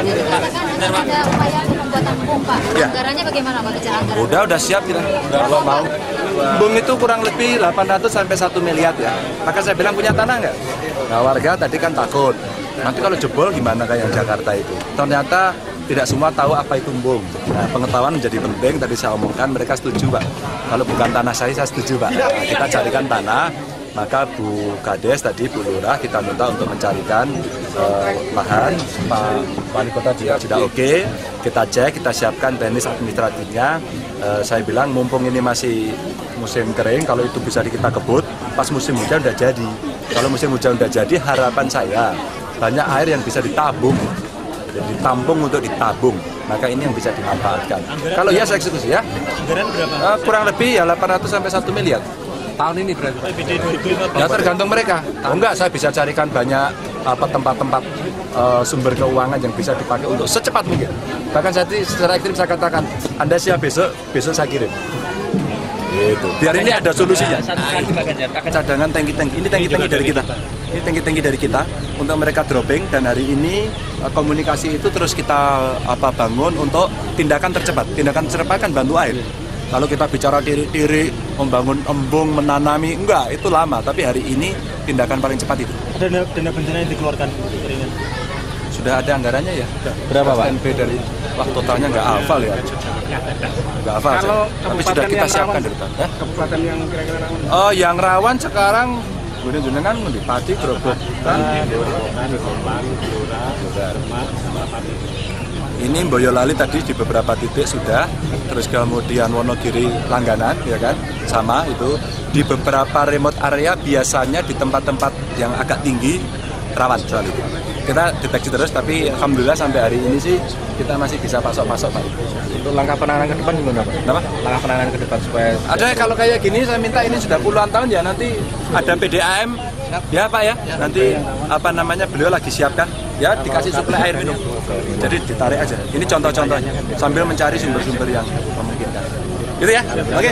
ada upaya untuk pembuatan bom, Pak. Ya. Anggarannya bagaimana, Pak, anggaran? Udah, udah siap kita. Kalau mau. Bung itu kurang lebih 800 sampai 1 miliar ya. Maka saya bilang punya tanah nggak? Nah warga tadi kan takut. Nanti kalau jebol gimana kayak Jakarta itu? Ternyata tidak semua tahu apa itu embung. Nah, pengetahuan menjadi penting. Tadi saya omongkan mereka setuju pak. Kalau bukan tanah saya, saya setuju pak. Nah, kita carikan tanah. Maka Bu Kades tadi Bu Lurah kita minta untuk mencarikan eh, lahan. Pak Wali Kota juga sudah oke. Kita cek, kita siapkan teknis administratifnya. Eh, saya bilang mumpung ini masih musim kering, kalau itu bisa kita kebut, pas musim hujan udah jadi. Kalau musim hujan udah jadi, harapan saya banyak air yang bisa ditabung jadi ditampung untuk ditabung maka ini yang bisa dimanfaatkan kalau ya saya eksekusi ya Anggaran berapa? eh, kurang lebih ya 800 sampai 1 miliar Tahun ini berarti. PBD 2014. ya tergantung mereka. Oh, enggak saya bisa carikan banyak apa tempat-tempat eh, sumber keuangan yang bisa dipakai untuk secepat mungkin. Bahkan saya secara ekstrim saya katakan anda siap besok besok saya kirim. Gitu. Biar ini ada solusinya. Cadangan tangki-tangki. Ini tangki-tangki dari kita. Ini tangki-tangki dari kita untuk mereka dropping dan hari ini eh, komunikasi itu terus kita apa bangun untuk tindakan tercepat. Tindakan tercepat kan bantu air kalau kita bicara diri-diri membangun embung menanami enggak itu lama tapi hari ini tindakan paling cepat itu Dana, dana bencana yang dikeluarkan sudah ada anggarannya ya Berapa, Pak? SNP dari wah totalnya nggak hafal ya nggak hafal Kalau tapi sudah kita siapkan rawan. dari. Hah? kabupaten yang kira-kira rawan. Oh, yang rawan sekarang Gunung jenengan di Pati, Gerobokan, ini Boyolali tadi di beberapa titik sudah, terus kemudian Wonogiri langganan, ya kan, sama itu. Di beberapa remote area biasanya di tempat-tempat yang agak tinggi rawan soal itu. Kita deteksi terus, tapi alhamdulillah sampai hari ini sih kita masih bisa pasok-pasok Pak. untuk langkah penanganan ke depan gimana Pak? Kenapa? Langkah penanganan ke depan supaya Ada kalau kayak gini saya minta ini sudah puluhan tahun ya nanti ada PDAM ya Pak ya nanti apa namanya beliau lagi siapkan ya dikasih suplai air minum. Jadi ditarik aja. Ini contoh-contohnya. Sambil mencari sumber-sumber yang memungkinkan. Gitu ya? Oke